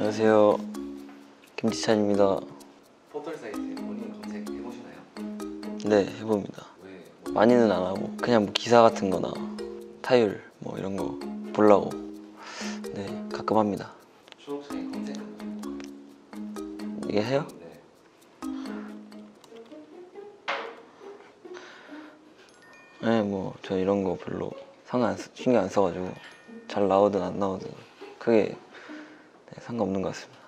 안녕하세요. 김지찬입니다. 포털 사이트에 본인 검색 해보시나요? 네, 해봅니다. 왜 뭐, 많이는 안 하고 그냥 뭐 기사 같은 거나 타율 뭐 이런 거 보려고 네, 가끔 합니다. 초록창에 검색하는 이게 해요? 네. 네, 뭐 저 이런 거 별로 상관 안 쓰, 신경 안 써가지고 잘 나오든 안 나오든 크게 네, 상관없는 것 같습니다.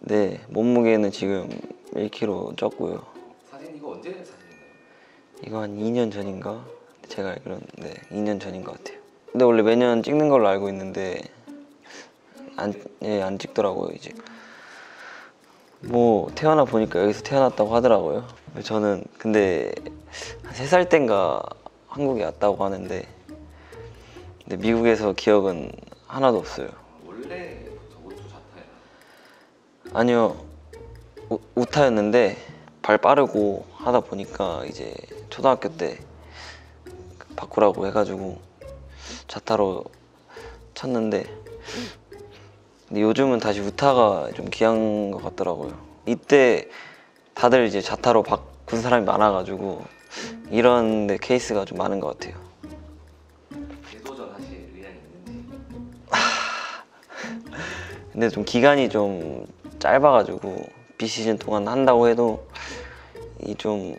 네, 몸무게는 지금 1kg 쪘고요. 사진 이거 언제 사진인가요? 이거 한 2년 전인가? 제가 알기로는 네, 2년 전인 것 같아요. 근데 원래 매년 찍는 걸로 알고 있는데 안, 예, 안 찍더라고요 이제. 뭐 태어나 보니까 여기서 태어났다고 하더라고요. 저는 근데 한 3살 땐가 한국에 왔다고 하는데 근데 미국에서 기억은 하나도 없어요. 원래부터 우투 자타야 아니요. 우, 우타였는데 발 빠르고 하다 보니까 이제 초등학교 때 바꾸라고 해가지고 자타로 쳤는데 근데 요즘은 다시 우타가 좀 귀한 것 같더라고요. 이때 다들 이제 자타로 바꾼 사람이 많아가지고 이런 데 케이스가 좀 많은 것 같아요 근데 좀 기간이 좀 짧아가지고 비시즌 동안 한다고 해도 이 좀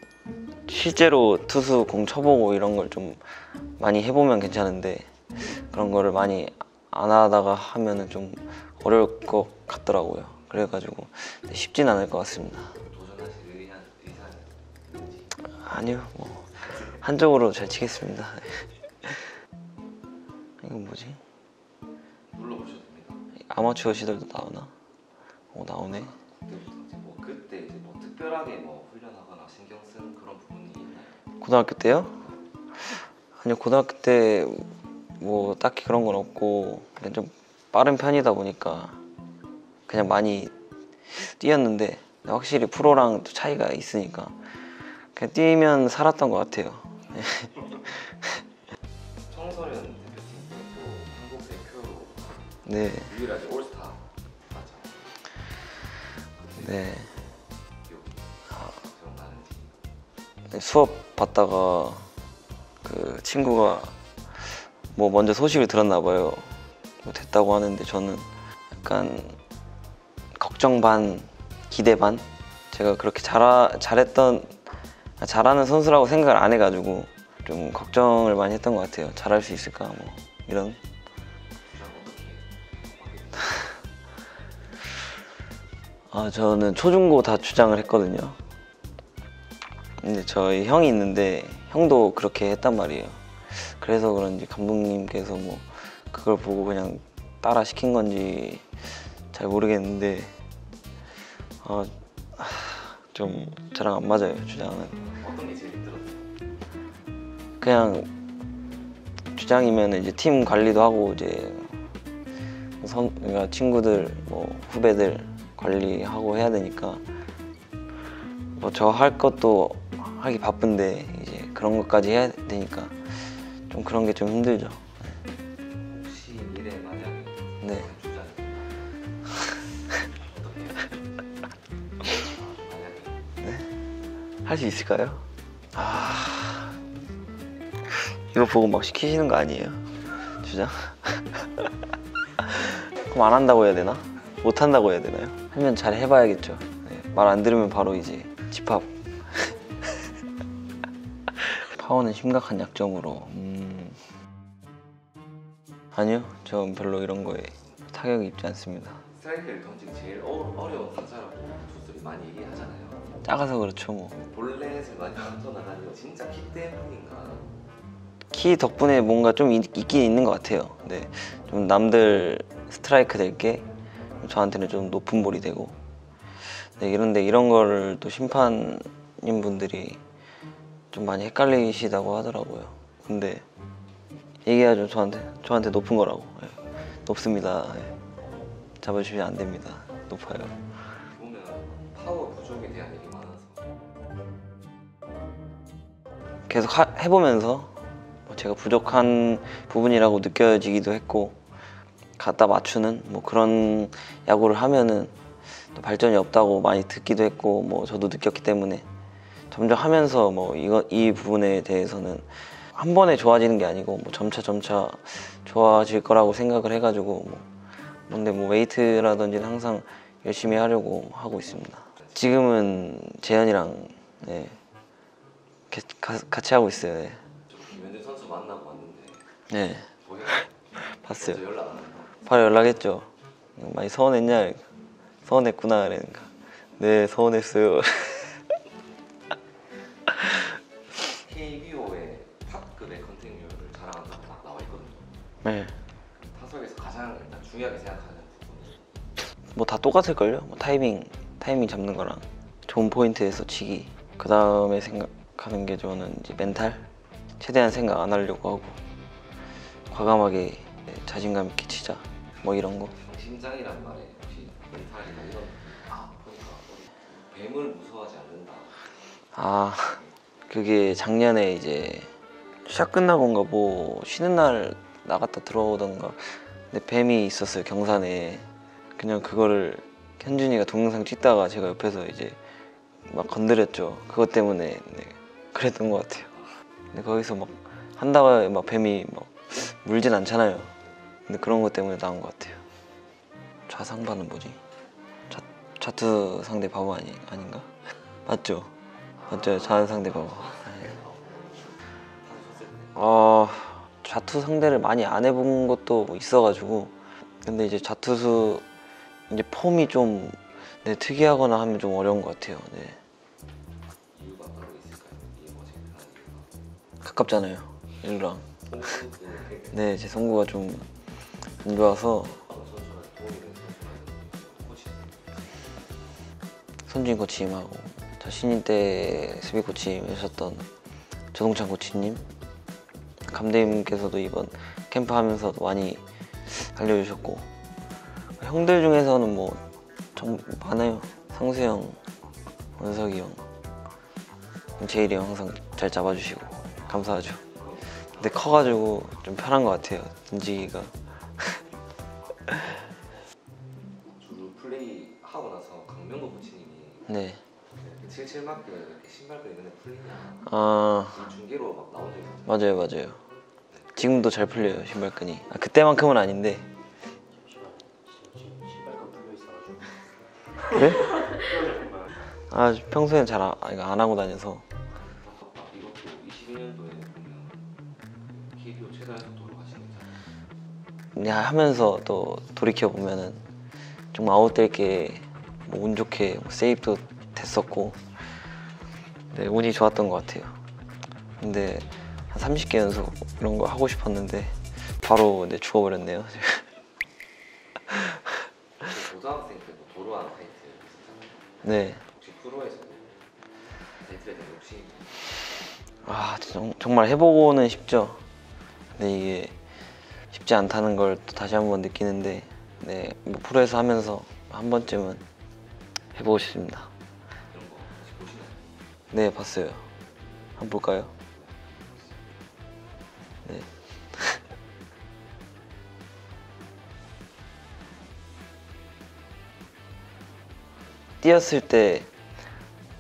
실제로 투수 공 쳐보고 이런 걸 좀 많이 해보면 괜찮은데 그런 거를 많이 안 하다가 하면은 좀 어려울 것 같더라고요. 그래가지고 쉽진 않을 것 같습니다. 아니요, 뭐 한쪽으로 잘 치겠습니다. 이건 뭐지? 됩니다 아마추어 시절도 나오나? 오 나오네. 그때부터 뭐 그때 이제 뭐 특별하게 뭐 훈련하거나 신경 쓴 그런 부분이 있나요? 고등학교 때요? 아니요 고등학교 때 뭐 딱히 그런 건 없고 그냥 좀 빠른 편이다 보니까 그냥 많이 뛰었는데 확실히 프로랑 또 차이가 있으니까 그냥 뛰면 살았던 것 같아요. 네, 유일하게 올스타 맞죠? 네. 기억나는지 수업 받다가 그 친구가 뭐 먼저 소식을 들었나 봐요. 뭐 됐다고 하는데 저는 약간 걱정 반 기대 반 제가 그렇게 잘하, 잘했던 아, 잘하는 선수라고 생각을 안 해가지고 좀 걱정을 많이 했던 것 같아요. 잘할 수 있을까 뭐 이런 아 저는 초중고 다 주장을 했거든요. 근데 저희 형이 있는데 형도 그렇게 했단 말이에요. 그래서 그런지 감독님께서 뭐 그걸 보고 그냥 따라 시킨 건지 잘 모르겠는데 아, 좀 저랑 안 맞아요 주장은. 어떤 게 제일 힘들었어요? 그냥 주장이면 이제 팀 관리도 하고 이제 선 그러니까 친구들 뭐 후배들 관리하고 해야 되니까 뭐 저 할 것도 하기 바쁜데 이제 그런 것까지 해야 되니까 좀 그런 게 좀 힘들죠. 혹시 미래 만약에 네. 만약에 할수 있을까요? 아 이거 보고 막 시키시는 거 아니에요? 주장? 그럼 안 한다고 해야 되나? 못 한다고 해야 되나요? 하면 잘 해봐야겠죠. 네, 말안 들으면 바로 이제 집합. 파워는 심각한 약점으로. 음... 아니요, 전 별로 이런 거에 타격이 있지 않습니다. 스트라이크를 던지기 제일 어, 어려운 타자라고 투수들이 많이 얘기하잖아요. 작아서 그렇죠 뭐. 볼넷을 많이 던져나가는 거 진짜 키 때문인가? 키 덕분에 뭔가 좀 있, 있긴 있는 것 같아요. 네, 좀 남들 스트라이크 될게 저한테는 좀 높은 볼이 되고, 네, 이런데 이런 거를 또 심판인 분들이 좀 많이 헷갈리시다고 하더라고요. 근데 얘기하죠 저한테 저한테 높은 거라고. 네, 높습니다. 네. 잡아주시면 안 됩니다. 높아요. 보면 파워 부족에 대한 얘기 많아서 계속 하- 해보면서 뭐 제가 부족한 부분이라고 느껴지기도 했고 갖다 맞추는 뭐 그런 야구를 하면은 또 발전이 없다고 많이 듣기도 했고 뭐 저도 느꼈기 때문에 점점 하면서 뭐 이거 이 부분에 대해서는 한 번에 좋아지는 게 아니고 뭐 점차 점차 좋아질 거라고 생각을 해가지고 뭐 근데 뭐 웨이트라든지는 항상 열심히 하려고 하고 있습니다. 지금은 재현이랑 네, 개- 가- 같이 하고 있어요. 네. 저 김현준 선수 만나고 왔는데 네? 봤어요. 바로 연락했죠. 많이 서운했냐? 서운했구나 그러니까. 네, 서운했어요. KBO의 탑급의 컨택률을 자랑한다고 딱 나와 있거든요. 네, 타석에서 가장 일단 중요하게 생각하는 부분이 뭐다 똑같을걸요? 뭐 타이밍, 타이밍 잡는 거랑 좋은 포인트에서 치기. 그 다음에 생각하는 게 저는 이제 멘탈. 최대한 생각 안 하려고 하고 과감하게 자신감 있게. 뭐 이런 거. 심장이란 말에 혹시 멘탈이나 이런 아 그러니까 우리 뱀을 무서워하지 않는다. 아 그게 작년에 이제 시합 끝나고인가 뭐 쉬는 날 나갔다 들어오던가. 근데 뱀이 있었어요 경산에. 그냥 그거를 현준이가 동영상 찍다가 제가 옆에서 이제 막 건드렸죠. 그것 때문에 네, 그랬던 것 같아요. 근데 거기서 막 한다고 막 뱀이 막 물진 않잖아요 근데 그런 것 때문에 나온 것 같아요 좌상반은 뭐지? 좌, 좌투 상대 바보 아니, 아닌가? 맞죠? 맞죠 좌 상대 바보 어 좌투 상대를 많이 안 해본 것도 있어가지고 근데 이제 좌투수 이제 폼이 좀 네, 특이하거나 하면 좀 어려운 것 같아요. 네. 뭐 가깝잖아요. 일루랑. 네, 제 송구가 좀 선수라는 코치 손진 코치님하고 저 신인 때 수비 코치 하셨던 조동찬 코치님 감독님께서도 이번 캠프 하면서도 많이 알려주셨고 형들 중에서는 뭐 좀 많아요. 상수 형, 원석이 형, 제일이 형 항상 잘 잡아주시고 감사하죠. 근데 커가지고 좀 편한 것 같아요. 던지기가 아이 중계로 막 나온 적이 있어요. 맞아요 맞아요 지금도 잘 풀려요 신발끈이 아, 그때만큼은 아닌데 그래? 아 평소엔 잘 안, 이거 안 하고 다녀서 아, 이것도 22년도에 보면 KBO 최다 속도로 가시는 거잖아요. 그냥 하면서 또 돌이켜 보면은 좀 아웃될 게뭐 운 좋게 뭐 세이브도 됐었고 네, 운이 좋았던 것 같아요. 근데 한 30개 연속 이런 거 하고 싶었는데 바로 네, 죽어버렸네요. 그 고등학생 때도 도로한 타이틀 있었잖아요. 네. 혹시 프로에서도 타이틀에 대한 욕심이 아 정, 정말 해보고는 싶죠. 근데 이게 쉽지 않다는 걸 또 다시 한번 느끼는데 네, 뭐 프로에서 하면서 한 번쯤은 해보고 싶습니다. 네 봤어요. 한번 볼까요? 네. 뛰었을 때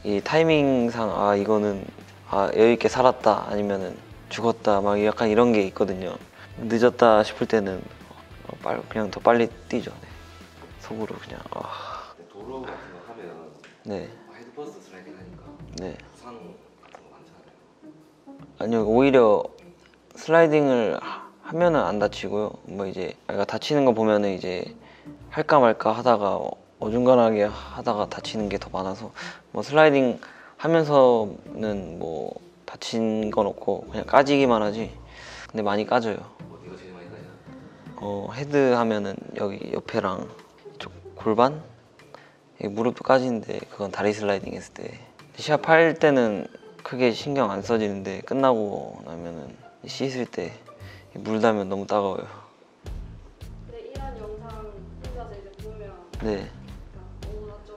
이 타이밍상 아 이거는 아 여유 있게 살았다 아니면은 죽었다 막 약간 이런 게 있거든요. 늦었다 싶을 때는 어, 빨 그냥 더 빨리 뛰죠. 네. 속으로 그냥 아, 도로 같은 거 하면 네, 네. 아니요 오히려 슬라이딩을 하- 하면은 안 다치고요. 뭐 이제 그러니까 다치는 거 보면은 이제 할까 말까 하다가 어- 어중간하게 하다가 다치는 게 더 많아서 뭐 슬라이딩 하면서는 뭐 다친 건 없고 그냥 까지기만 하지. 근데 많이 까져요. 어디가 제일 많이 까지냐? 어 헤드 하면은 여기 옆에랑 이쪽 골반? 무릎도 까지는데 그건 다리 슬라이딩 했을 때 시합 할 때는 크게 신경 안 써지는데 끝나고 나면은 씻을 때 물 닿으면 너무 따가워요 근데 이런 영상 혼자서 이제 보면 네 뭔가 좀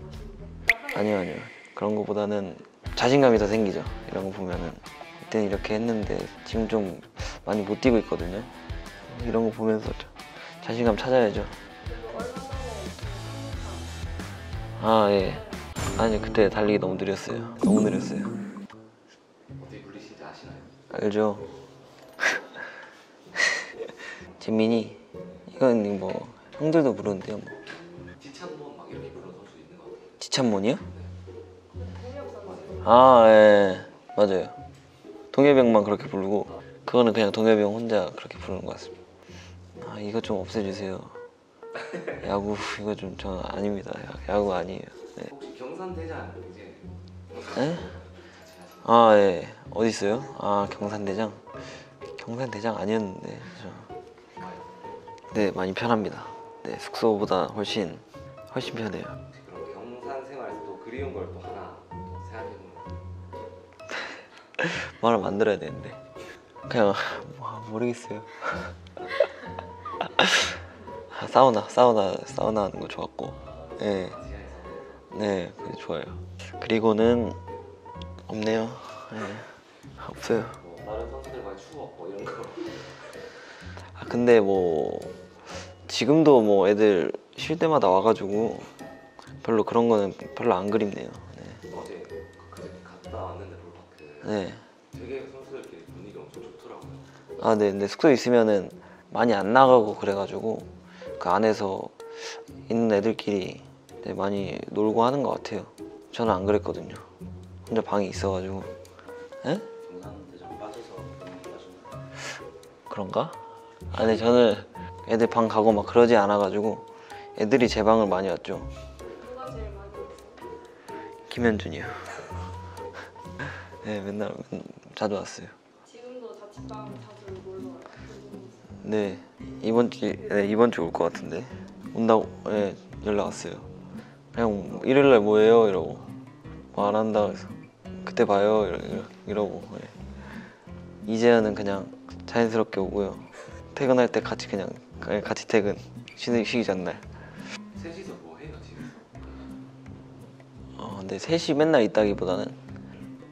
멋있는데? 아니요 아니요 그런 거보다는 자신감이 더 생기죠 이런 거 보면은 그때는 이렇게 했는데 지금 좀 많이 못 뛰고 있거든요 이런 거 보면서 좀 자신감 찾아야죠. 그리고 얼마 전에 아 예. 아니 그때 달리기 너무 느렸어요. 너무 느렸어요. 어떻게 불리시는지 아시나요? 알죠? 재민이 이건 뭐 형들도 부르는데요. 뭐 지찬몬 막 이렇게 그런 선수 있는 것 같아요. 지찬몬이요? 선수 아 예. 맞아요. 동해병만 그렇게 부르고 그거는 그냥 동해병 혼자 그렇게 부르는 것 같습니다. 아 이거 좀 없애주세요. 야구 이거 좀 저는 아닙니다. 야- 야구 아니에요. 네. 혹시 경산 대장 이제 하시나요? 아 예. 어디 있어요? 아 경산 대장. 경산 대장 아니었는데 저. 네 많이 편합니다. 네 숙소보다 훨씬 훨씬 편해요. 그럼 경산 생활에서 또 그리운 걸 또 하나 또 생각해보면 말을 만들어야 되는데 그냥 뭐, 모르겠어요. 아, 사우나 사우나 사우나 하는 거 좋았고 네, 지하에서 네 그게 좋아요. 그리고는 없네요. 네, 없어요. 뭐 다른 선수들과의 추억 뭐 이런 거 아 근데 뭐 지금도 뭐 애들 쉴 때마다 와가지고 별로 그런 거는 별로 안 그립네요. 네, 어제 그제 갔다 왔는데 롤파크 네. 되게 선수들끼리 분위기 엄청 좋더라고요. 아, 네, 근데 숙소에 있으면은 많이 안 나가고 그래가지고 그 안에서 있는 애들끼리 네, 많이 놀고 하는 것 같아요. 저는 안 그랬거든요. 혼자 방에 있어가지고. 에? 그런가? 아니, 저는 애들 방 가고 막 그러지 않아가지고 애들이 제 방을 많이 왔죠. 김현준이요. 네, 맨날, 맨 자주 왔어요. 지금도 자취방 자주 놀러 와요. 네, 이번 주, 네, 이번 주 올 것 같은데 온다고 네, 연락 왔어요. 그냥 뭐 일요일 날 뭐해요 이러고 뭐 안 한다 그래서 그때 봐요 이러, 이러, 이러고 네. 이제는 그냥 자연스럽게 오고요. 퇴근할 때 같이 그냥 그냥 같이 퇴근 쉬는 쉬기 전날. 셋이서 뭐 해요 집에서? 어, 근데 셋이 맨날 있다기보다는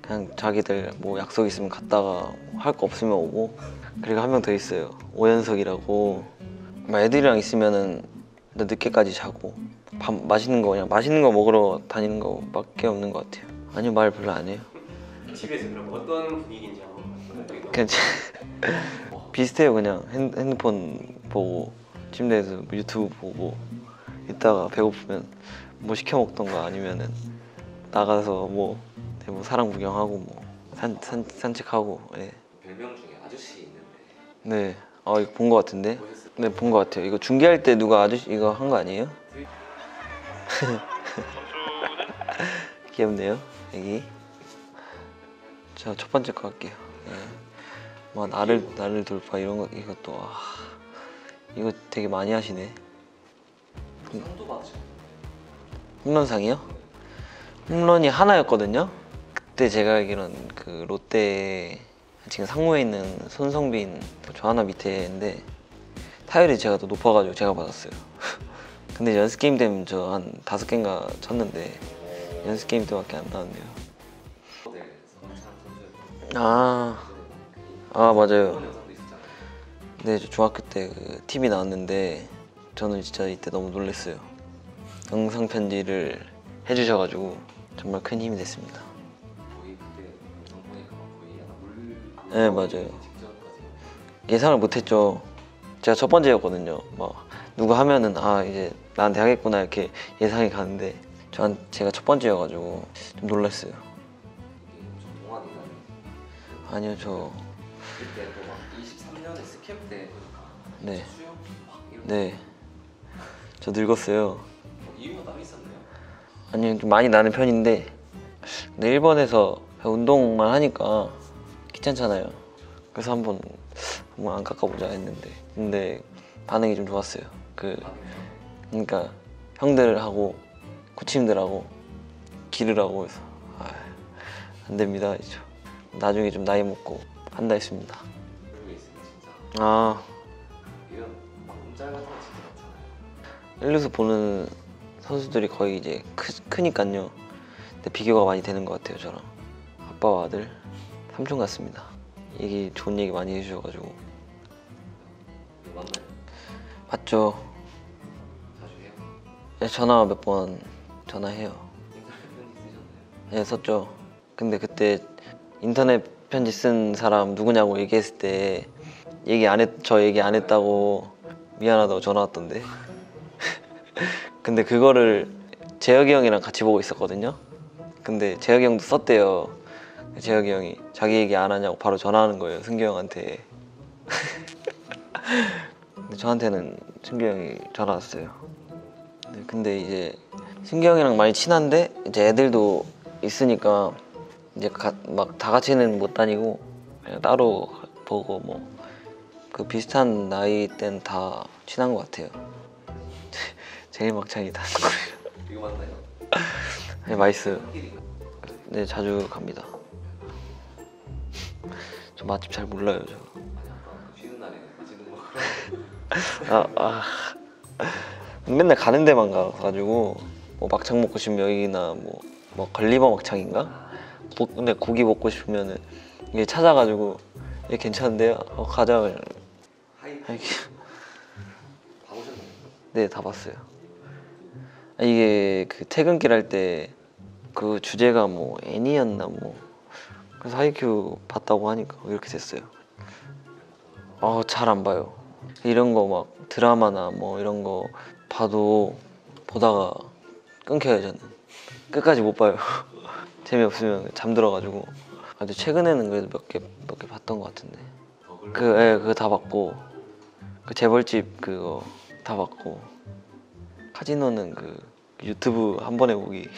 그냥 자기들 뭐 약속 있으면 갔다가 할 거 없으면 오고 그리고 한 명 더 있어요 오연석이라고 막 애들이랑 있으면은 늦게까지 자고 밥 맛있는 거 그냥 맛있는 거 먹으러 다니는 거밖에 없는 것 같아요 아니요 말 별로 안 해요 집에서 그럼 어떤 분위기인지 한번 그냥 비슷해요 그냥 핸, 핸드폰 보고 침대에서 뭐 유튜브 보고 있다가 배고프면 뭐 시켜 먹던가 아니면은 나가서 뭐, 네, 뭐 사람 구경하고 뭐 산, 산, 산책하고 예. 별명 중에 아저씨 있는데 네. 아 이거 본 거 같은데 보셨어요? 네본거 같아요 이거 중계할 때 누가 아저씨 이거 한 거 아니에요? 귀엽네요 애기 자 첫 번째 거 할게요 네. 뭐 나를 나를 돌파 이런 거 이것도 와 이거 되게 많이 하시네 상도 받으셨나요? 홈런상이요? 홈런이 하나였거든요 그때 제가 알기로는 그 롯데 지금 상무에 있는 손성빈 저 하나 밑에인데 타율이 제가 더 높아가지고 제가 받았어요 근데 연습 게임 때문에 저한 다섯 개인가 쳤는데 연습 게임 때밖에 안 나왔네요 아, 아 맞아요. 네, 저 중학교 때 그 TV 나왔는데 저는 진짜 이때 너무 놀랐어요. 영상 편지를 해주셔가지고 정말 큰 힘이 됐습니다. 네, 맞아요. 예상을 못했죠. 제가 첫 번째였거든요. 막 누가 하면은 아 이제 나한테 하겠구나 이렇게 예상이 가는데 저한 제가 첫 번째여가지고 좀 놀랐어요. 아니요 저 그때 또막 23년에 스캠 때 보니까 네. 수영 막 이런 네. 저 늙었어요. 뭐 이유가 따로 있었나요? 아니 좀 많이 나는 편인데 근데 일본에서 운동만 하니까 귀찮잖아요. 그래서 한번 한번 안 깎아보자 했는데 근데 반응이 좀 좋았어요. 그 아, 그러니까 형들하고 코치님들하고 기르라고 해서 아, 안 됩니다. 이죠. 나중에 좀 나이 먹고 한다 했습니다. 아. 일루스 보는 선수들이 거의 이제 크, 크니까요. 근데 비교가 많이 되는 것 같아요, 저랑. 아빠와 아들, 삼촌 같습니다. 얘기 좋은 얘기 많이 해주셔가지고 맞나요? 맞죠? 자주 해요? 네, 전화 몇 번 전화해요. 인터넷 편지 쓰셨나요? 네, 썼죠. 근데 그때 인터넷 편지 쓴 사람 누구냐고 얘기했을 때 얘기 안 했, 저 얘기 안 했다고 미안하다고 전화 왔던데. 근데 그거를 재혁이 형이랑 같이 보고 있었거든요. 근데 재혁이 형도 썼대요. 재혁이 형이 자기 얘기 안 하냐고 바로 전화하는 거예요, 승규 형한테. 근데 저한테는 승규 형이 전화 왔어요. 네, 근데 이제 승규 형이랑 많이 친한데 이제 애들도 있으니까 이제 막 다 같이는 못 다니고 그냥 따로 보고 뭐 그 비슷한 나이 땐 다 친한 것 같아요. 제일 막창이 다는 거예요. 이거 맞나요? 네, 맛있어요. 네, 자주 갑니다. 저 맛집 잘 몰라요, 저. 쉬는 날에 맛있는 거 아, 아. 맨날 가는 데만 가가지고 뭐 막창 먹고 싶으면 여기나 뭐, 뭐 걸리버 막창인가? 고- 근데 고기 먹고 싶으면은 이게 찾아가지고 이게 괜찮은데요? 어, 가자 그냥. 하이 이렇게. 봐보셨나요? 네, 다 봤어요. 아, 이게 그 퇴근길 할 때 그 주제가 뭐 애니였나 뭐 그래서 하이큐 봤다고 하니까 이렇게 됐어요. 어, 잘 안 봐요. 이런 거 막 드라마나 뭐 이런 거 봐도 보다가 끊겨요 저는. 끝까지 못 봐요. 재미없으면 잠들어가지고. 아, 근데 최근에는 그래도 몇 개 몇 개 봤던 것 같은데. 그, 예, 그거 다 봤고 그 재벌집 그거 다 봤고 카지노는 그 유튜브 한 번에 보기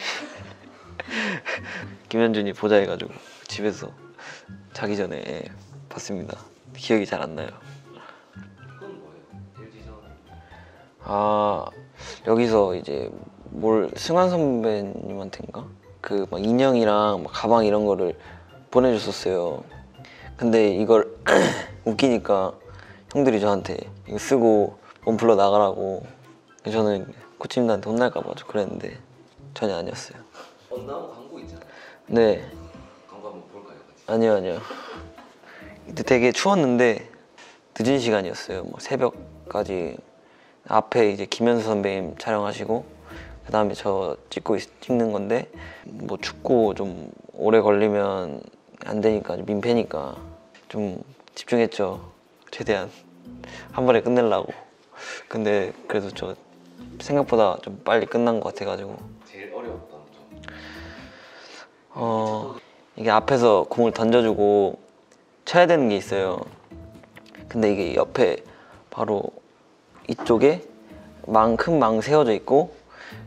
김현준이 보자 해가지고 집에서 자기 전에 예, 봤습니다 기억이 잘 안 나요 그건 뭐예요? LG전 아 여기서 이제 뭘 승환 선배님한테인가 그 막 인형이랑 막 가방 이런 거를 보내줬었어요. 근데 이걸 웃기니까 형들이 저한테 이거 쓰고 원플러 나가라고 저는 코치님들한테 혼날까 봐 좀 그랬는데 전혀 아니었어요. 언나무 광고 있잖아요 네 아니요 아니요. 이때 되게 추웠는데 늦은 시간이었어요. 뭐 새벽까지 앞에 이제 김현수 선배님 촬영하시고 그 다음에 저 찍고 있- 찍는 건데 뭐 춥고 좀 오래 걸리면 안 되니까 좀 민폐니까 좀 집중했죠. 최대한 한 번에 끝내려고. 근데 그래도 저 생각보다 좀 빨리 끝난 것 같아가지고 제일 어려웠던 좀어 이게 앞에서 공을 던져주고 쳐야 되는 게 있어요. 근데 이게 옆에 바로 이쪽에 망 큰 망 세워져 있고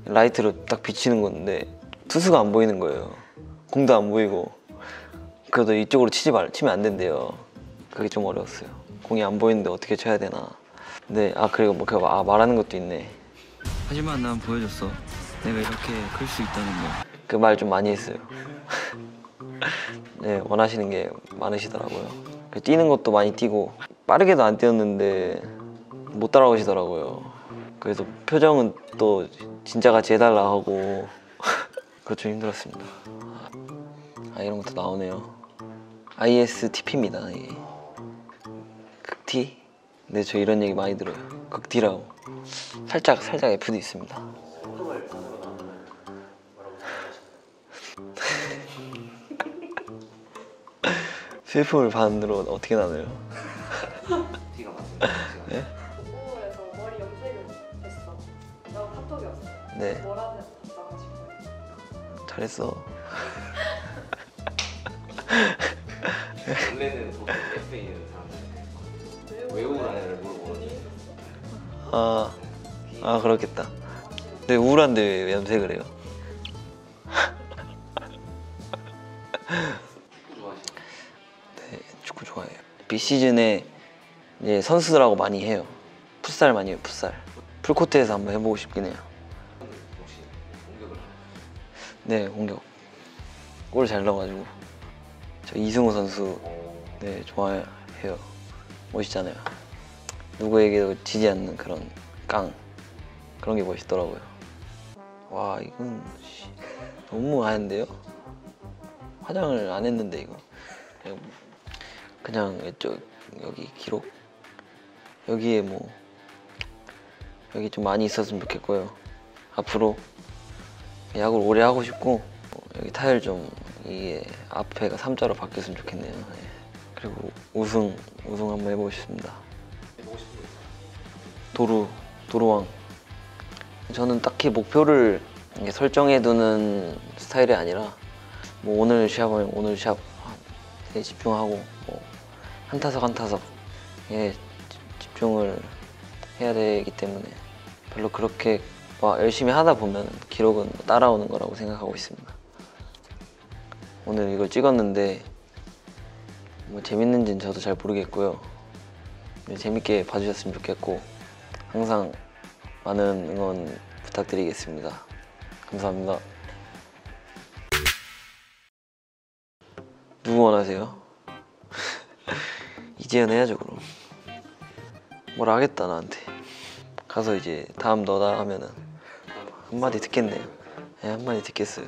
라이트로 딱 비치는 건데 투수가 안 보이는 거예요. 공도 안 보이고 그래도 이쪽으로 치지 말 치면 안 된대요. 그게 좀 어려웠어요. 공이 안 보이는데 어떻게 쳐야 되나. 근데 아 그리고 뭐 그거 아 말하는 것도 있네. 하지만 난 보여줬어. 내가 이렇게 클 수 있다는 거. 그 말 좀 많이 했어요. 네 원하시는 게 많으시더라고요. 그 뛰는 것도 많이 뛰고 빠르게도 안 뛰었는데 못 따라오시더라고요. 그래서 표정은 또 진짜 같이 해달라 하고 그거 좀 힘들었습니다. 아 이런 것도 나오네요. ISTP입니다. 예. 극T? 네, 저 이런 얘기 많이 들어요. 극T라고. 살짝 살짝 F도 있습니다. 슬픔을 반으로 어떻게 나눠요? 맞습니다 제가 네? 공부에서 머리 염색을 했어. 나 카톡이 왔어. 네, 뭐라 답장하 싶어요. 잘했어. 원래는 보통 F에 있는 사람들한테 외우라는 물어보는데 아, 아 그렇겠다. 근데 우울한데 왜 염색을 해요? 좋아해요. 비시즌에 이제 선수들하고 많이 해요. 풋살 많이 해요, 풋살. 풀코트에서 한번 해보고 싶긴 해요. 네, 공격. 골 잘 넣어가지고. 저 이승우 선수 네 좋아해요. 멋있잖아요. 누구에게도 지지 않는 그런 깡 그런 게 멋있더라고요. 와 이건 씨, 너무 하얀데요? 화장을 안 했는데 이거 그냥, 이쪽 여기 기록 여기에 뭐 여기 좀 많이 있었으면 좋겠고요. 앞으로 야구를 오래 하고 싶고 어, 여기 타일 좀 이게 앞에가 3자로 바뀌었으면 좋겠네요. 예. 그리고 우승 우승 한번 해보고 싶습니다. 도루 도루왕. 저는 딱히 목표를 설정해두는 스타일이 아니라 뭐 오늘 시합하면 오늘 시합에 집중하고 뭐 한 타석 한 타석에 집중을 해야 되기 때문에 별로 그렇게 막 열심히 하다 보면 기록은 뭐 따라오는 거라고 생각하고 있습니다. 오늘 이걸 찍었는데 뭐 재밌는지는 저도 잘 모르겠고요. 네, 재밌게 봐주셨으면 좋겠고 항상 많은 응원 부탁드리겠습니다. 감사합니다. 누구 원하세요? 이재현 해야죠 그럼. 뭐라 하겠다 나한테. 가서 이제 다음 너다 하면은 한마디 듣겠네요. 네, 한마디 듣겠어요.